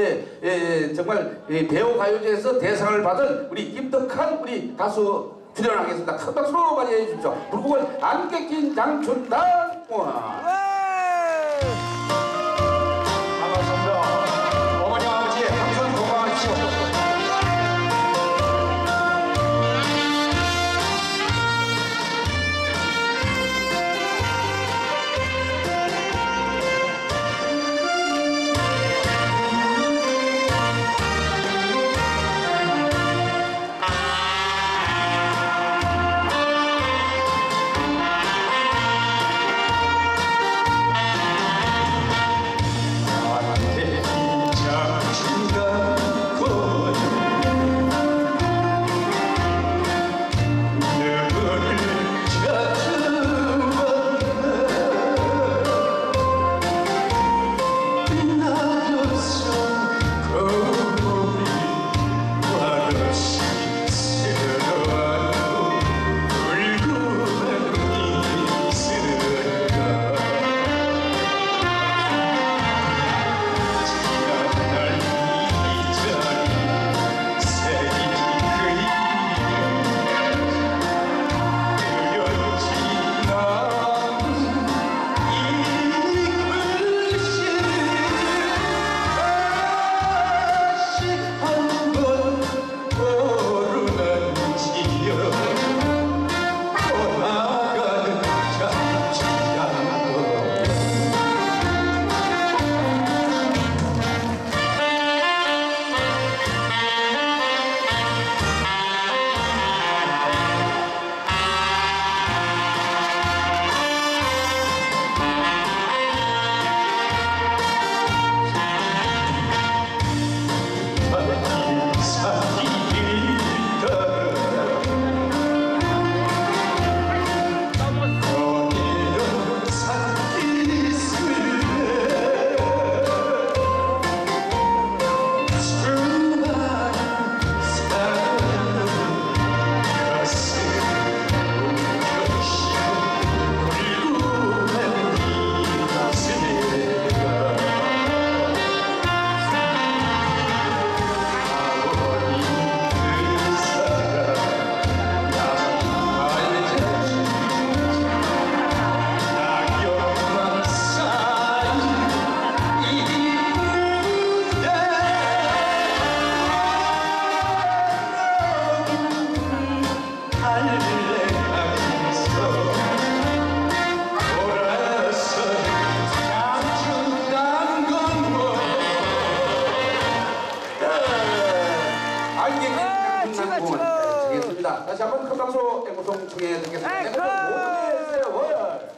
예, 예, 정말 이 배우 가요제에서 대상을 받은 우리 김덕한 우리 가수 출연하겠습니다. 큰 박수로 맞이해 주십시오. 불국은 안개 낀 장춘단 와. 반 되겠습니다. 다시 한번 큰 앵무송 청해 드리겠습니다. 앵커! 앵무송 모두의 세월.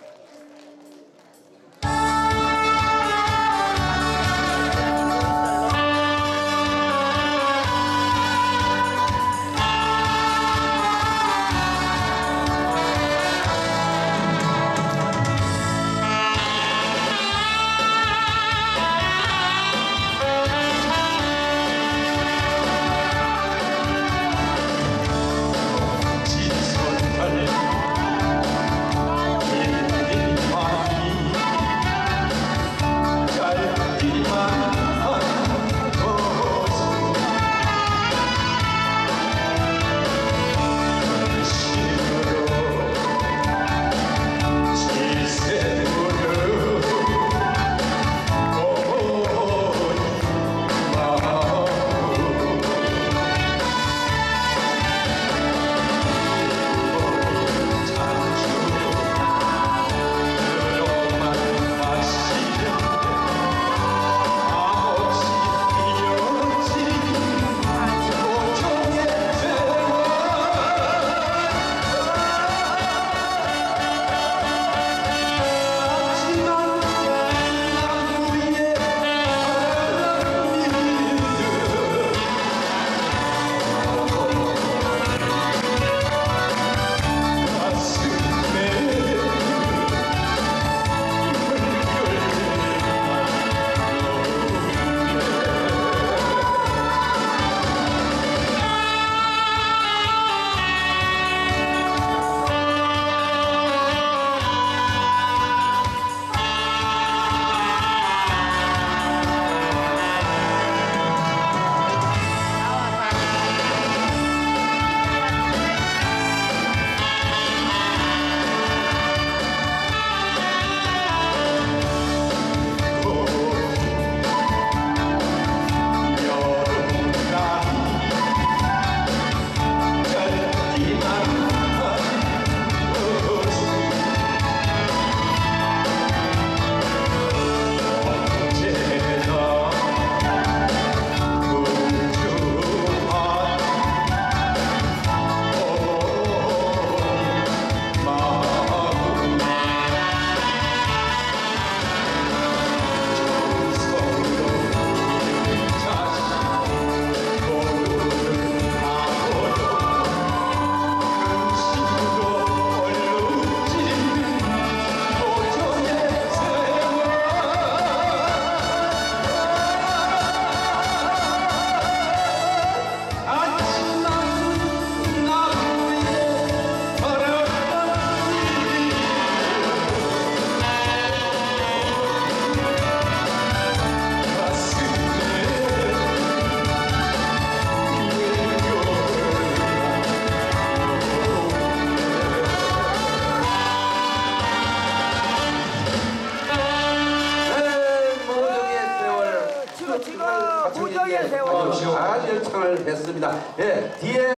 열창을 했습니다. 예, 뒤에